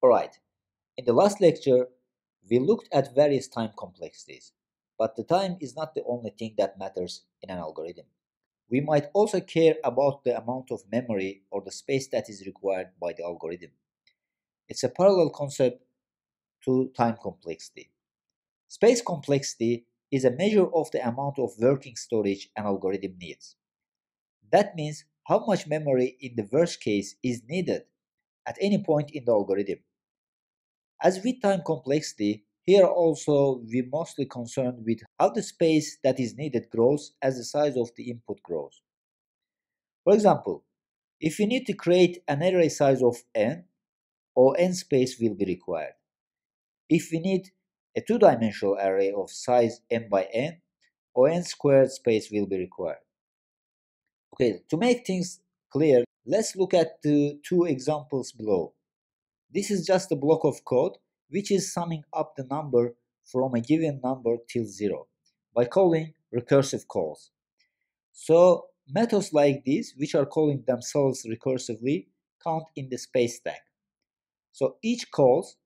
Alright, in the last lecture, we looked at various time complexities, but the time is not the only thing that matters in an algorithm. We might also care about the amount of memory or the space that is required by the algorithm. It's a parallel concept to time complexity. Space complexity is a measure of the amount of working storage an algorithm needs. That means how much memory in the worst case is needed at any point in the algorithm. As with time complexity, here also we mostly concerned with how the space that is needed grows as the size of the input grows. For example, if we need to create an array size of n, or n space will be required. If we need a two-dimensional array of size n by n, or n squared space will be required. Okay, to make things clear, let's look at the two examples below. This is just a block of code which is summing up the number from a given number till zero by calling recursive calls. So methods like these, which are calling themselves recursively, count in the space stack. So each calls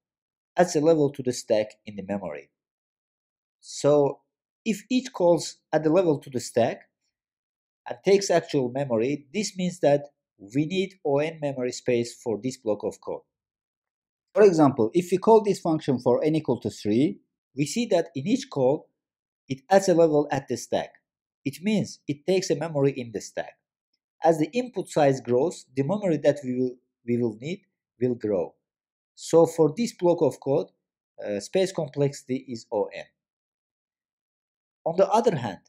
adds a level to the stack in the memory. So if each calls at a level to the stack and takes actual memory, this means that we need ON memory space for this block of code. For example, if we call this function for n equal to 3, we see that in each call, it adds a level at the stack. It means it takes a memory in the stack. As the input size grows, the memory that we will, we will need will grow. So for this block of code, uh, space complexity is ON. On the other hand,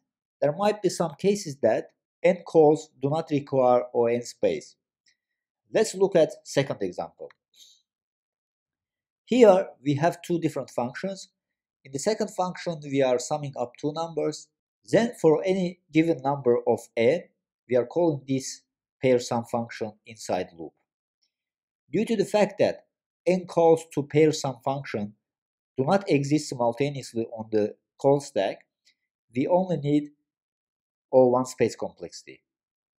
there might be some cases that n calls do not require ON space. Let's look at second example. Here we have two different functions. In the second function, we are summing up two numbers. Then for any given number of n, we are calling this pair sum function inside loop. Due to the fact that n calls to pair sum function do not exist simultaneously on the call stack, we only need O1 space complexity.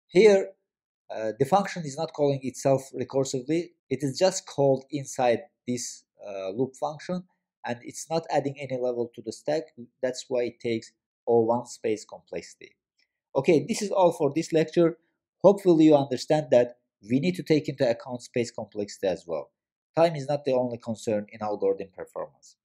Here, uh, the function is not calling itself recursively, it is just called inside this Uh, loop function and it's not adding any level to the stack. That's why it takes O1 space complexity. Okay, this is all for this lecture. Hopefully you understand that we need to take into account space complexity as well. Time is not the only concern in algorithm performance.